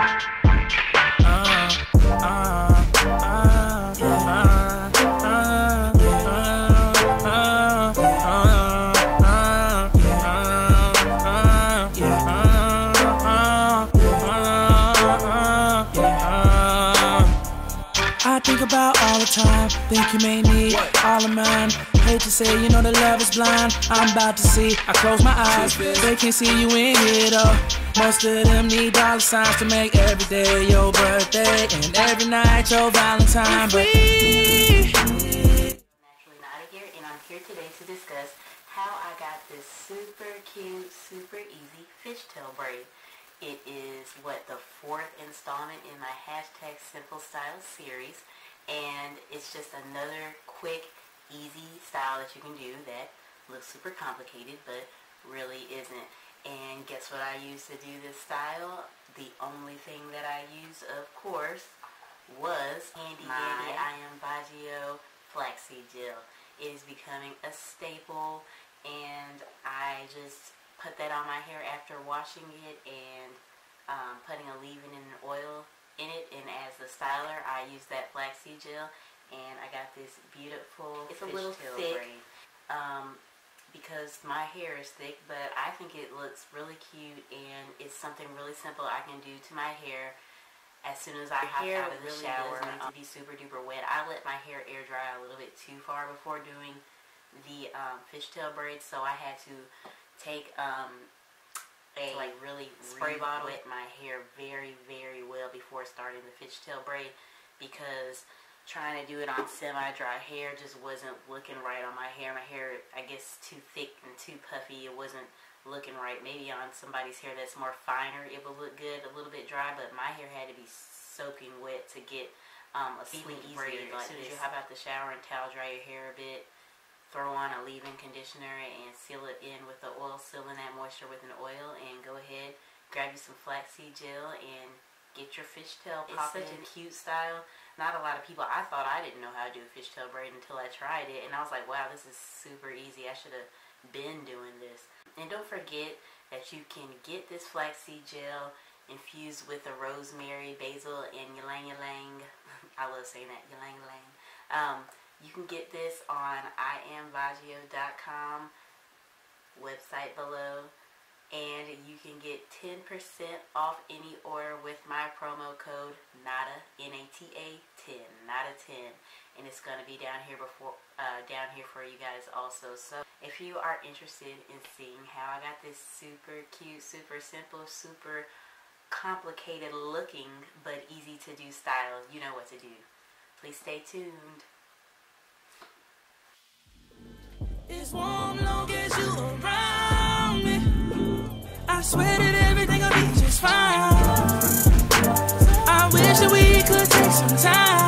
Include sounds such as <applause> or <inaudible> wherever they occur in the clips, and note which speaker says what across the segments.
Speaker 1: thank you I think about all the time. Think you may need all of mine. Hate to say, you know the love is blind. I'm about to see. I close my eyes. They can't see you in here though. Most of them need dollar signs to make every day your birthday and every night your Valentine. But we
Speaker 2: Naturally Nata here, and I'm here today to discuss how I got this super cute, super easy fishtail braid. It is what the fourth installment in my hashtag Simple Style series, and it's just another quick, easy style that you can do that looks super complicated, but really isn't. And guess what I use to do this style? The only thing that I use, of course, was Handy Dandy I Am Viaggio Flaxseed Gel. It is becoming a staple and I just put that on my hair after washing it and um, putting a leave-in and an oil in it and as the styler I use that flaxseed gel and I got this beautiful it's a little thick um, because my hair is thick but I think it looks really cute and it's something really simple I can do to my hair as soon as I hop out of the really shower. Does need to be super duper wet. I let my hair air dry a little bit too far before doing the um, fishtail braids, so I had to take um, a like really spray bottle wet my hair very very well before starting the fishtail braid because trying to do it on semi-dry hair just wasn't looking right on my hair. My hair, I guess, too thick and too puffy. It wasn't looking right. Maybe on somebody's hair that's more finer, it would look good, a little bit dry, but my hair had to be soaking wet to get um, a sleek braid like As soon as you hop out the shower and towel dry your hair a bit, throw on a leave-in conditioner and seal it in with the oil, sealing that moisture with an oil, and go ahead, grab you some flaxseed gel and get your fishtail popping. It's such a cute style. Not a lot of people, I thought I didn't know how to do a fishtail braid until I tried it, and I was like, wow, this is super easy. I should have been doing this. And don't forget that you can get this flaxseed gel infused with the rosemary, basil, and ylang ylang. <laughs> I love saying that, ylang ylang. Um, you can get this on iamviaggio.com website below. And you can get 10% off any order with my promo code NATA N-A-T-A 10 NATA 10 and it's going to be down here before uh, down here for you guys also. So if you are interested in seeing how I got this super cute super simple super complicated looking but easy to do style you know what to do. Please stay tuned
Speaker 1: it's warm long as you around me. I swear that everything will be just fine. I wish that we could take some time.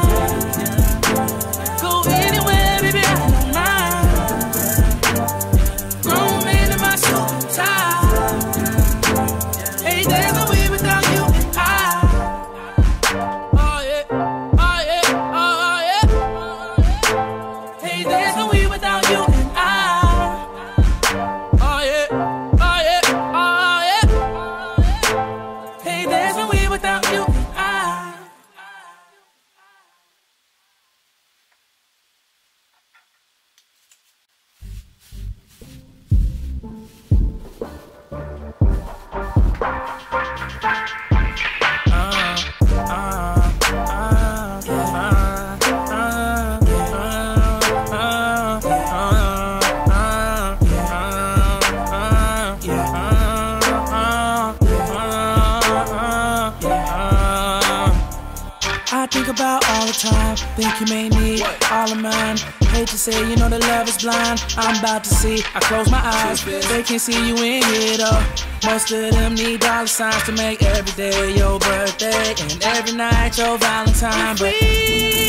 Speaker 1: Think you may need all of mine. Hate to say, you know the love is blind. I'm about to see. I close my eyes, they can't see you in here though. Most of them need dollar signs to make every day your birthday and every night your Valentine. But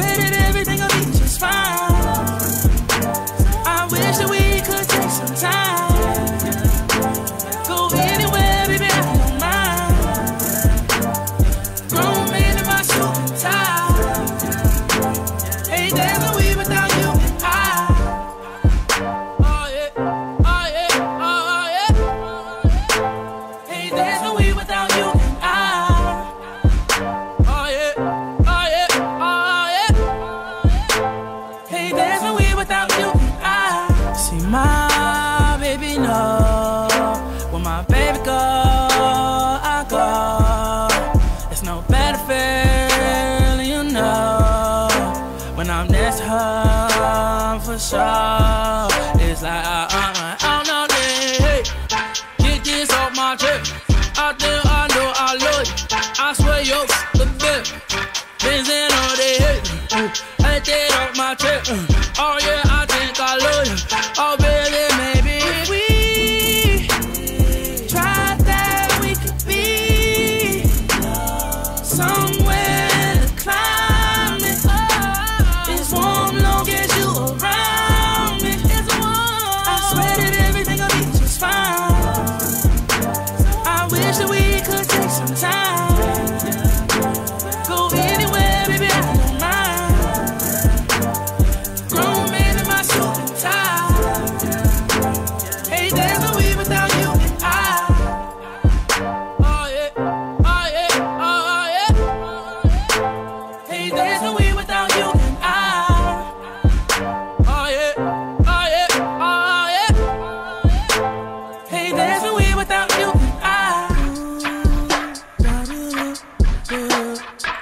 Speaker 1: swear that everything will be just fine. When I'm next home for sure, it's like I uh uh, uh out now hey, get this off my chest. I think I know I love you. I swear you're the best. Benzin all day, hey, ain't that off my chest? Uh, oh yeah.
Speaker 3: Cheers.